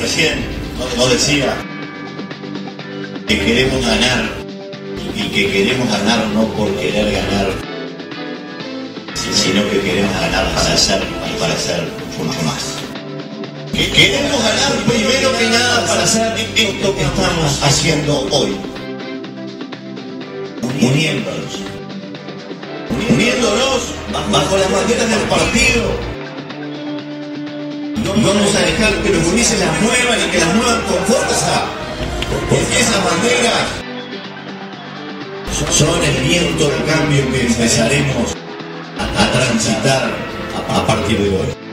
recién nos decía que queremos ganar y que queremos ganar no por querer ganar, sino que queremos ganar para hacer y para hacer mucho más. Que queremos ganar primero que nada para hacer esto que estamos haciendo hoy. Uniéndonos. Uniéndonos bajo las banderas del partido. No vamos a dejar que los gurises las muevan y que las muevan con fuerza. Porque esas banderas son el viento de cambio que empezaremos a transitar a partir de hoy.